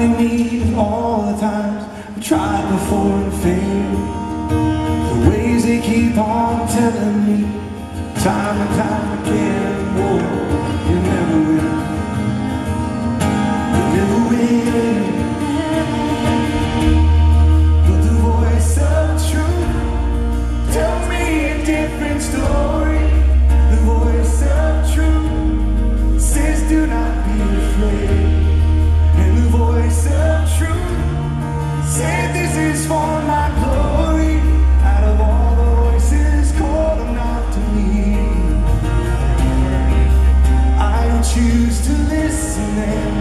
In need of all the times I tried before and failed. The ways they keep on telling me Time and time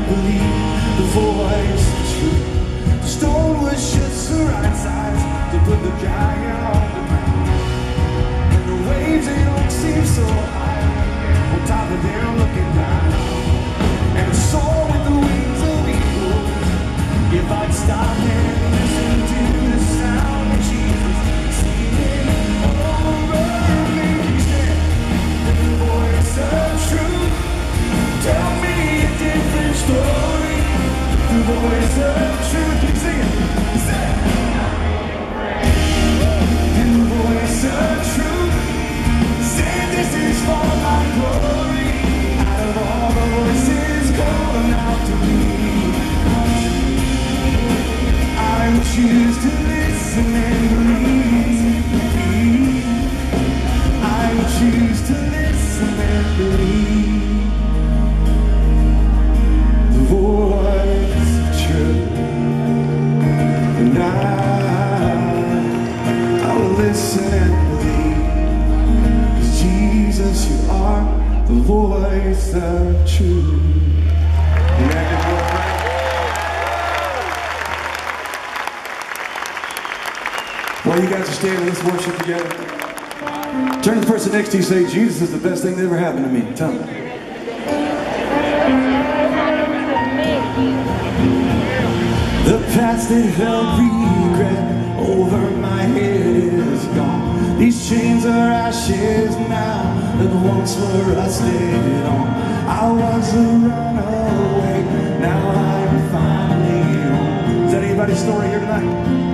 believe the voice is true. The stone was just the right size to put the giant on. Truth, you sing it. confess and believe Cause Jesus, you are the voice of truth While you guys are standing, let's worship together. Turn to the person next to you say, Jesus is the best thing that ever happened to me. Tell them. Chains are ashes now that once were rusted on. I was a runaway, now I'm finally home. Is anybody's story here tonight?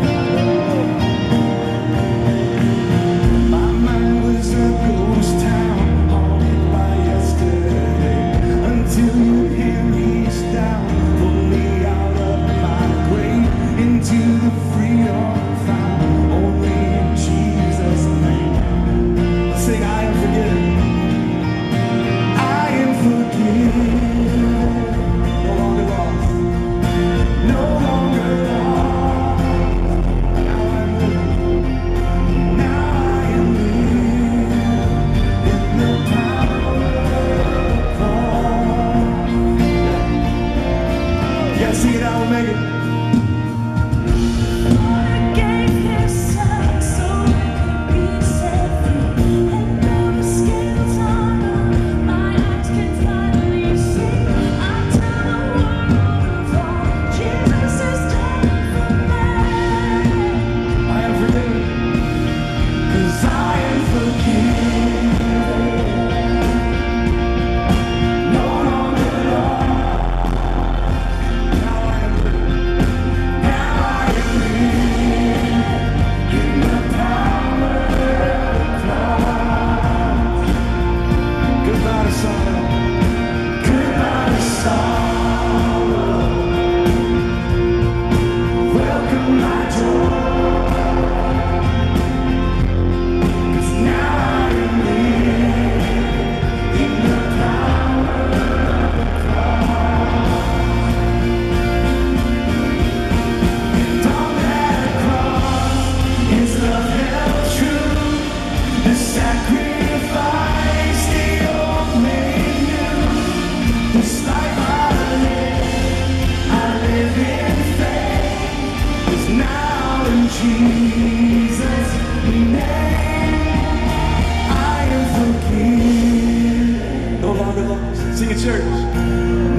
Sing a church.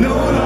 No, no.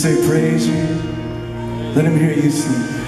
Say praise me? Let him hear you sing.